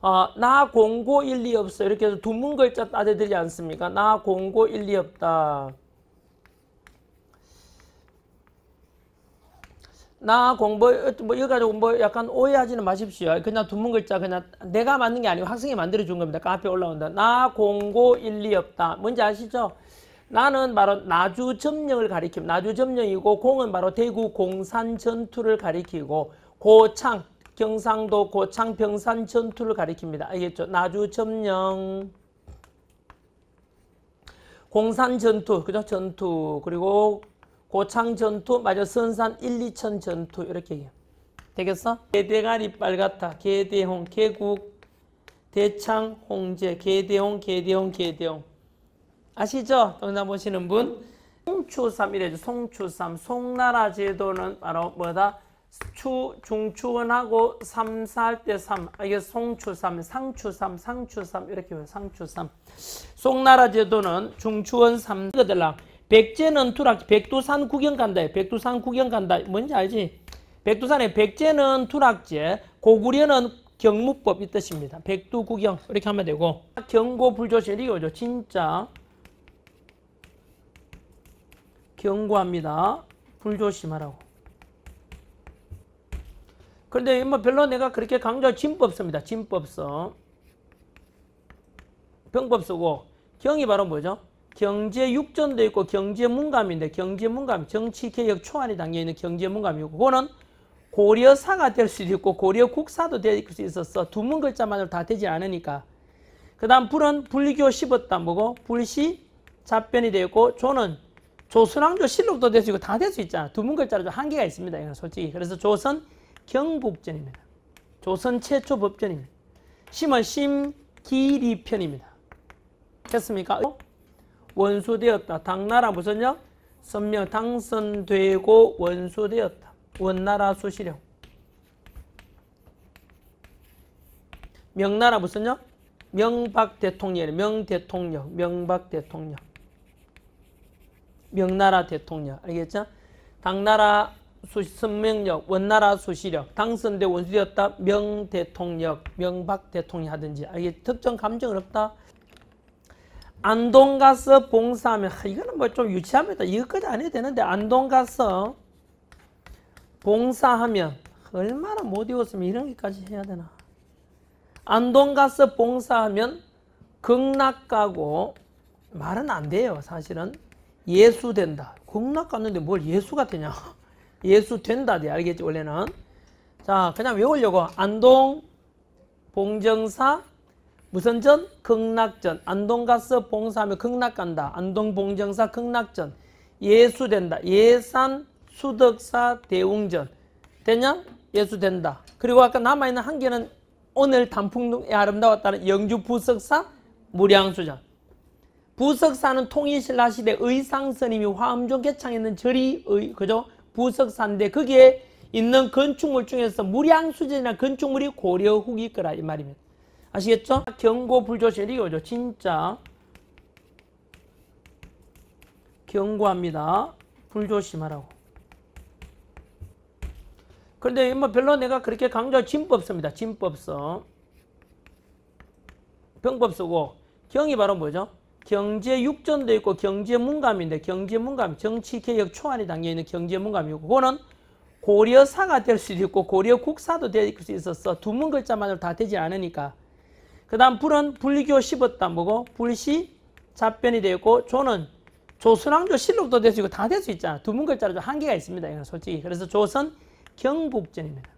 어, 나 공고 일리 없어. 이렇게 해서 두 문 글자 따져드리지 않습니까? 나 공고 일리 없다. 나 공부 뭐 이거 가지고 뭐 약간 오해하지는 마십시오. 그냥 두문 글자 그냥 내가 만든 게 아니고 학생이 만들어 준 겁니다. 카페 올라온다. 나 공고 일리 없다. 뭔지 아시죠? 나는 바로 나주 점령을 가리킵니다. 나주 점령이고 공은 바로 대구 공산 전투를 가리키고 고창 경상도 고창 병산 전투를 가리킵니다. 알겠죠? 나주 점령 공산 전투 그죠? 전투 그리고 고창 전투 맞아 선산 1, 2천 전투 이렇게. 되겠어? 개대가리 빨갛다. 개대홍 개국 대창 홍제 개대홍 개대홍 개대홍 아시죠? 동사 보시는 분 송추삼 이래죠. 송추삼 송나라 제도는 바로 뭐다? 추 중추원하고 삼살 때 삼. 아, 이게 송추삼, 상추삼, 상추삼 이렇게 해요. 상추삼. 송나라 제도는 중추원 삼 이거들랑 백제는 투락 백두산 구경 간다. 백두산 구경 간다. 뭔지 알지? 백두산에 백제는 투락제, 고구려는 경무법 이 뜻입니다. 백두 구경 이렇게 하면 되고 경고 불조심 이거죠. 진짜 경고합니다. 불조심하라고. 그런데 뭐 별로 내가 그렇게 강조할 진법서입니다. 진법서. 병법서고 경이 바로 뭐죠? 경제 육전도 있고 경제 문감인데 경제 문감 정치 개혁 초안이 담겨 있는 경제 문감이고 그거는 고려사가 될 수도 있고 고려 국사도 될 수 있었어. 두문 글자만으로 다 되지 않으니까. 그다음 불은 불교 씹었다 뭐고 불시 잡변이 되고 조는 조선왕조 실록도 될 수 있고 다 될 수 있잖아. 두문 글자로 좀 한계가 있습니다. 이건 솔직히. 그래서 조선 경북전입니다. 조선 최초 법전입니다. 심은 심기리편입니다. 됐습니까? 원수되었다. 당나라 무슨요? 선명 당선되고 원수되었다. 원나라 수시령. 명나라 무슨요? 명박 대통령, 명대통령, 명박 대통령. 명나라 대통령. 알겠죠? 당나라 수, 선명력, 원나라 수시력, 당선돼 원수되었다, 명대통령, 명박 대통령 하든지. 알겠 특정 감정은 없다. 안동 가서 봉사하면 하, 이거는 뭐 좀 유치합니다. 이것까지 안 해도 되는데 안동 가서 봉사하면 얼마나 못 이었으면 이런 게까지 해야 되나. 안동 가서 봉사하면 극락 가고 말은 안 돼요. 사실은 예수 된다. 극락 갔는데 뭘 예수가 되냐? 예수 된다. 돼 알겠지 원래는. 자 그냥 외우려고 안동 봉정사 무슨 전? 극락전. 안동 가서 봉사하면 극락 간다. 안동 봉정사 극락전. 예수 된다. 예산 수덕사 대웅전. 되냐? 예수 된다. 그리고 아까 남아있는 한 개는 오늘 단풍에 아름다웠다는 영주 부석사 무량수전. 부석사는 통일신라 시대 의상스님이 화엄종 개창했는 절이 의, 그죠? 부석사인데 거기에 있는 건축물 중에서 무량수전이라는 건축물이 고려 후기 거라 이 말입니다. 아시겠죠? 경고 불조심 이거죠. 진짜 경고합니다. 불조심하라고. 그런데 뭐 별로 내가 그렇게 강조할 진법서입니다. 진법서. 병법서고 경이 바로 뭐죠? 경제 육전도 있고 경제 문감인데 경제 문감 정치 개혁 초안이 담겨 있는 경제 문감이고 그거는 고려사가 될 수도 있고 고려 국사도 될 수 있었어. 두문 글자만으로 다 되지 않으니까. 그 다음 불은 불교 씹었다 뭐고 불시 잡변이 되고 조는 조선왕조 실록도 될 수 있고 다 될 수 있잖아. 두문 글자로 좀 한계가 있습니다. 이건 솔직히. 그래서 조선 경북전입니다.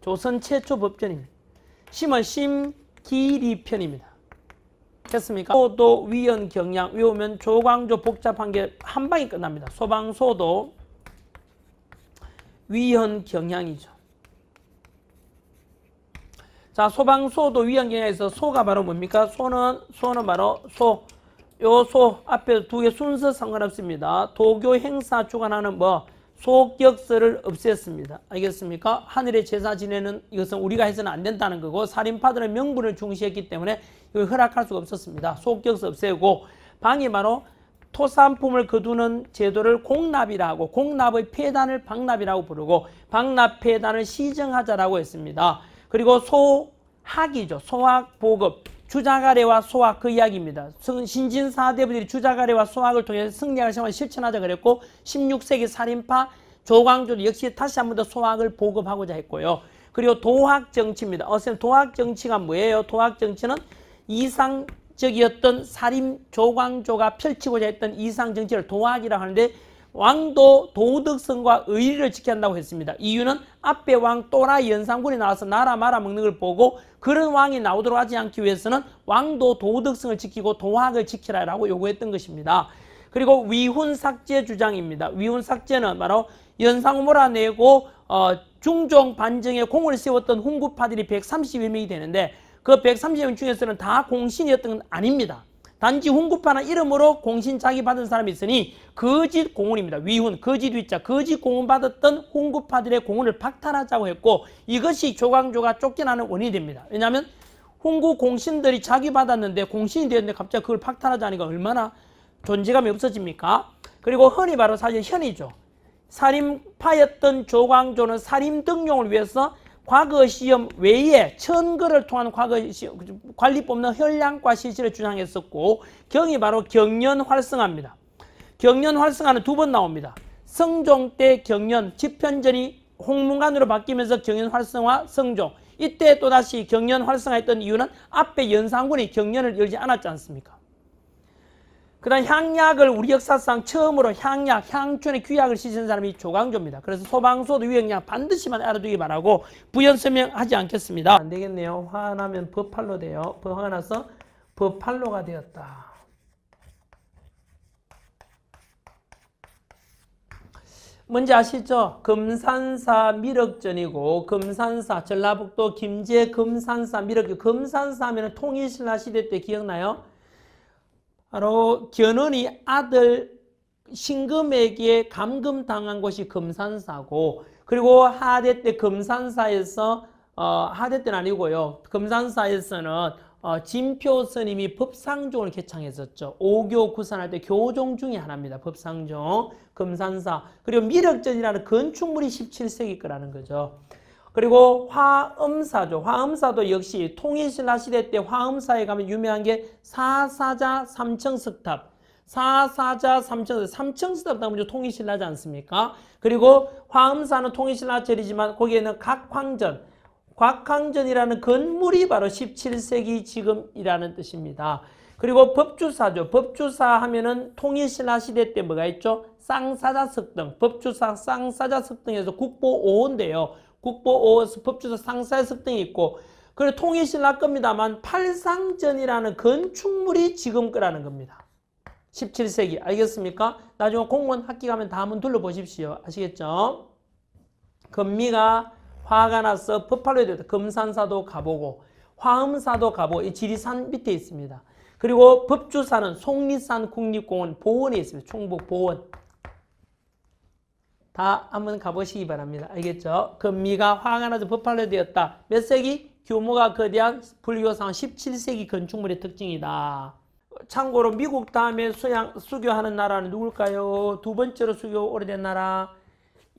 조선 최초 법전입니다. 심은 심기리편입니다. 됐습니까? 소도 위원 경양 외우면 조광조 복잡한 게 한 방에 끝납니다. 소방소도 위헌 경향이죠. 자, 소방소도 위헌 경향에서 소가 바로 뭡니까? 소는 소는 바로 소. 요 소 앞에 두 개 순서 상관없습니다. 도교 행사 주관하는 뭐 소격서를 없앴습니다. 알겠습니까? 하늘의 제사 지내는 이것은 우리가 해서는 안 된다는 거고 살인파들의 명분을 중시했기 때문에 허락할 수가 없었습니다. 소격서 없애고 방이 바로 토산품을 거두는 제도를 공납이라고 공납의 폐단을 방납이라고 부르고 방납 폐단을 시정하자라고 했습니다. 그리고 소 학이죠. 소학 보급. 주자가래와 소학 그 이야기입니다. 승- 신진 사대부들이 주자가래와 소학을 통해 승리할 생활을 실천하자 그랬고 16세기 살인파 조광조도 역시 다시 한 번 더 소학을 보급하고자 했고요. 그리고 도학 정치입니다. 어, 선생님 도학 정치가 뭐예요? 도학 정치는 이상적이었던 살인 조광조가 펼치고자 했던 이상 정치를 도학이라고 하는데 왕도 도덕성과 의리를 지켜야 한다고 했습니다. 이유는 앞에 왕 또라 연산군이 나와서 나라 말아 먹는 걸 보고 그런 왕이 나오도록 하지 않기 위해서는 왕도 도덕성을 지키고 도학을 지키라라고 요구했던 것입니다. 그리고 위훈 삭제 주장입니다. 위훈 삭제는 바로 연상을 몰아내고 어, 중종 반정에 공을 세웠던 훈구파들이 131명이 되는데 그 130명 중에서는 다 공신이었던 건 아닙니다. 단지 훈구파나 이름으로 공신 자기 받은 사람이 있으니 거짓 공훈입니다. 위훈, 거짓 위자, 거짓 공훈 받았던 훈구파들의 공훈을 박탈하자고 했고 이것이 조광조가 쫓겨나는 원인이 됩니다. 왜냐하면 훈구 공신들이 자기 받았는데 공신이 되었는데 갑자기 그걸 박탈하자니까 얼마나 존재감이 없어집니까? 그리고 흔히 바로 사실 현이죠. 살인파였던 조광조는 살인 등용을 위해서 과거 시험 외에 천거를 통한 과거 시험, 관리 뽑는 현량과 실시를 주장했었고 경이 바로 경연 활성화입니다. 경연 활성화는 두 번 나옵니다. 성종 때 경연 집현전이 홍문관으로 바뀌면서 경연 활성화 성종 이때 또다시 경연 활성화했던 이유는 앞에 연산군이 경연을 열지 않았지 않습니까? 그 다음 향약을 우리 역사상 처음으로 향약, 향촌의 귀약을 시킨 사람이 조광조입니다. 그래서 소방소도 유형량 반드시만 알아두기 바라고 부연 설명하지 않겠습니다. 안 되겠네요. 화나면 법팔로 돼요. 법 화가 나서 법팔로가 되었다. 뭔지 아시죠? 금산사 미륵전이고 금산사 전라북도 김제 금산사 미륵 금산사 하면 통일신라 시대 때 기억나요? 바로 견훤이 아들 신금에게 감금당한 곳이 금산사고 그리고 하대 때 금산사에서 어, 하대 때는 아니고요. 금산사에서는 어, 진표 스님이 법상종을 개창했었죠. 오교 구산할 때 교종 중에 하나입니다. 법상종, 금산사. 그리고 미륵전이라는 건축물이 17세기 거라는 거죠. 그리고 화엄사죠. 화엄사도 역시 통일신라 시대 때 화엄사에 가면 유명한 게 사사자 삼청석탑. 사사자 삼청석, 삼청석탑 하면 통일신라지 않습니까? 그리고 화엄사는 통일신라 절이지만 거기에는 각황전, 곽황전이라는 건물이 바로 17세기 지금이라는 뜻입니다. 그리고 법주사죠. 법주사 하면은 통일신라 시대 때 뭐가 있죠? 쌍사자석 등, 법주사 쌍사자석 등에서 국보 5호인데요. 국보 5호에서 법주사 쌍사자석 등이 있고 그리고 통일신라 겁니다만 팔상전이라는 건축물이 지금 거라는 겁니다. 17세기 알겠습니까? 나중에 공무원 학기 가면 다 한번 둘러보십시오. 아시겠죠? 금미가 화가 나서 법팔로에 되다 금산사도 가보고 화엄사도 가보고 이 지리산 밑에 있습니다. 그리고 법주사는 속리산 국립공원 보원에 있습니다. 충북 보원. 다 한번 가보시기 바랍니다. 알겠죠? 금미가 화가 나서 법팔로에 되었다. 몇 세기? 규모가 거대한 불교상 17세기 건축물의 특징이다. 참고로 미국 다음에 수양, 수교하는 나라는 누굴까요? 두 번째로 수교 오래된 나라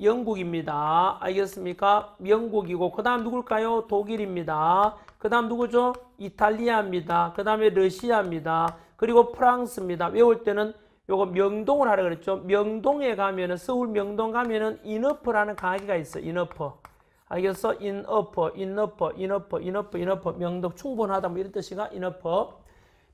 영국입니다. 알겠습니까? 영국이고 그 다음 누굴까요? 독일입니다. 그 다음 누구죠? 이탈리아입니다. 그 다음에 러시아입니다. 그리고 프랑스입니다. 외울 때는 요거 명동을 하라 그랬죠. 명동에 가면은 서울 명동 가면은 enough라는 가게가 있어. enough. 알겠어? enough, enough, enough, enough, enough. 명동 충분하다 뭐 이런 뜻이가 enough.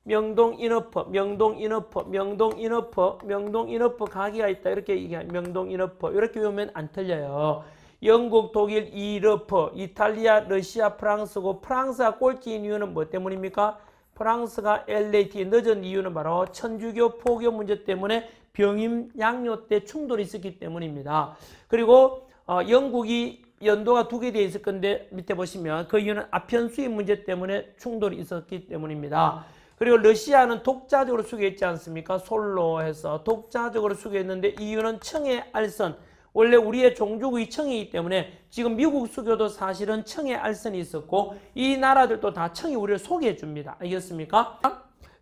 명동 인어퍼, 명동 인어퍼, 명동 인어퍼, 명동 인어퍼 가게가 있다. 이렇게 얘기해. 명동 인어퍼. 이렇게 외우면 안 틀려요. 영국, 독일, 이러프, 이탈리아, 러시아, 프랑스고 프랑스가 꼴찌인 이유는 뭐 때문입니까? 프랑스가 LAT 늦은 이유는 바로 천주교 포교 문제 때문에 병인양요 때 충돌이 있었기 때문입니다. 그리고 어, 영국이 연도가 두 개 되어 있을 건데 밑에 보시면 그 이유는 아편 수입 문제 때문에 충돌이 있었기 때문입니다. 그리고 러시아는 독자적으로 수교했지 않습니까? 솔로 해서 독자적으로 수교했는데 이유는 청해 알선 원래 우리의 종족의 청이기 때문에 지금 미국 수교도 사실은 청해 알선이 있었고 이 나라들도 다 청이 우리를 소개해 줍니다. 알겠습니까?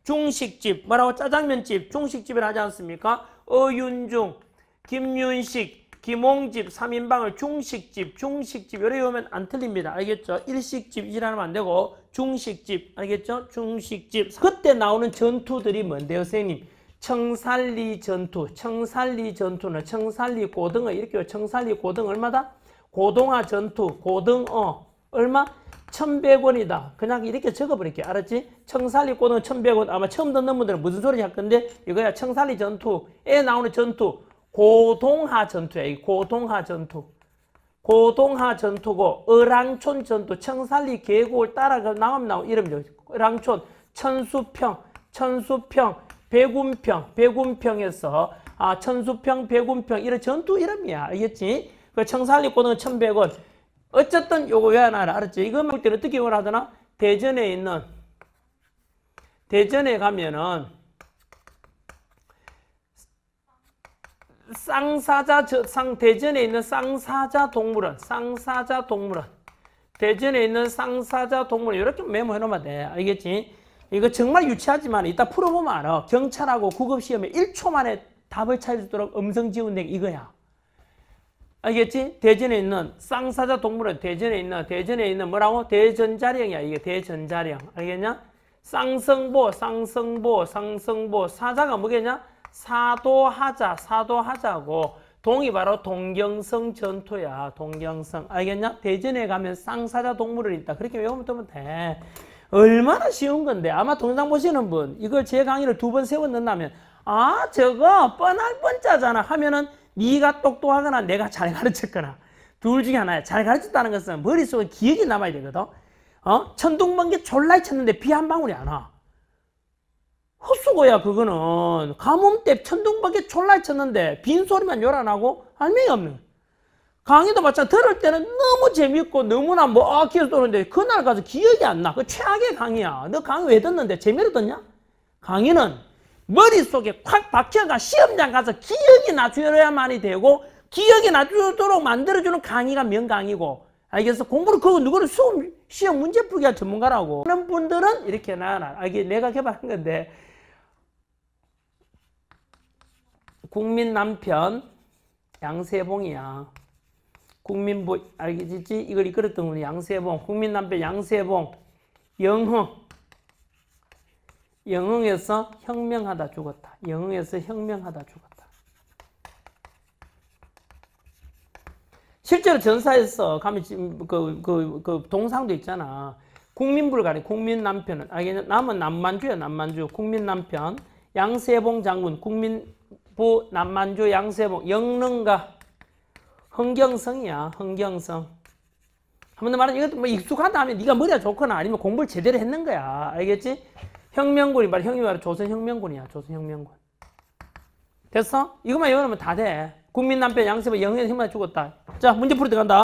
중식집 뭐라고 짜장면집 중식집을 하지 않습니까? 어윤중 김윤식 김홍집 3인방을 중식집 중식집 이래 오면 안 틀립니다. 알겠죠? 일식집 이라면 안 되고 중식집 알겠죠? 중식집 그때 나오는 전투들이 뭔데요, 선생님? 청살리 전투, 청살리 전투는 청살리 고등어 이렇게 요 청살리 고등 얼마다? 고동아 전투, 고등어 얼마? 1,100원이다. 그냥 이렇게 적어버릴게. 알았지? 청살리 고등어 1,100원. 아마 처음 듣는 분들은 무슨 소리 할 건데 이거야 청살리 전투에 나오는 전투 고동하 전투야. 이 고동하 전투. 고동하 전투고 어랑촌 전투 청살리 계곡을 따라가 나오면 나온 이름이죠. 어랑촌 천수평 천수평 백운평 백운평에서 아 천수평 백운평 이런 전투 이름이야. 알겠지? 그 청살리 고등어 1100원. 어쨌든 요거 외워놔라. 알았지? 이거 볼 때는 어떻게 외워하더나 대전에 있는 대전에 가면은 쌍사자 저, 상 대전에 있는 쌍사자 동물원 쌍사자 동물원. 대전에 있는 쌍사자 동물원. 이렇게 메모해 놓으면 돼. 알겠지 이거 정말 유치하지만 이따 풀어보면 알아 경찰하고 구급시험에 1초 만에 답을 찾을 수 음성 내기 이거야 알겠지 대전에 있는 쌍사자 동물원 대전에 있는 대전에 있는 뭐라고 대전자령이야 이게 대전자령 알겠냐 쌍성보 쌍성보 쌍성보 사자가 뭐겠냐 사도하자, 사도하자고 동이 바로 동경성 전투야. 동경성. 알겠냐? 대전에 가면 쌍사자 동물을 있다. 그렇게 외우면 되면 돼. 얼마나 쉬운 건데. 아마 동상 보시는 분, 이걸 제 강의를 두 번, 세번 넣는다면, 아, 저거 뻔할 뻔짜잖아. 하면은 네가 똑똑하거나 내가 잘 가르쳤거나 둘 중에 하나야. 잘 가르쳤다는 것은 머릿속에 기억이 남아야 되거든. 어? 천둥번개 졸라 쳤는데 비 한 방울이 안 와. 헛수고야 그거는 가뭄 때 천둥번개 졸라 쳤는데 빈소리만 요란하고 할명이 없는 강의도 마찬가지 들을 때는 너무 재밌고 너무나 뭐 아, 기어 도는데 그날 가서 기억이 안 나. 그 최악의 강의야. 너 강의 왜 듣는데 재미로 듣냐? 강의는 머릿속에 콱 박혀가 시험장 가서 기억이 나줘야만이 되고 기억이 나주도록 만들어주는 강의가 명강이고 알겠어? 공부를 그거 누구는 수험 시험 문제 풀기가 전문가라고 하는 분들은 이렇게 나나 아, 이게 내가 개발한 건데 국민 남편 양세봉이야. 국민부 알겠지? 이걸 이끌었던 분이 양세봉. 국민 남편 양세봉. 영흥. 영흥에서 혁명하다 죽었다. 영흥에서 혁명하다 죽었다. 실제로 전사에서 가면 지금 그, 그, 그 동상도 있잖아. 국민부를 가리 국민 남편은 알겠냐? 남은 남만주야 남만주. 국민 남편 양세봉 장군 국민부 남만주 양세봉 영릉가 흥경성이야 흥경성. 한번 더 말하면 이것도 뭐 익숙하다 하면 네가 머리가 좋거나 아니면 공부를 제대로 했는 거야. 알겠지? 혁명군이 말 형이 말해 조선혁명군이야. 조선혁명군. 됐어? 이것만 외우면 다 돼. 국민 남편 양세봉 영흥에서 혁명 죽었다. 자 문제 풀이 들어간다.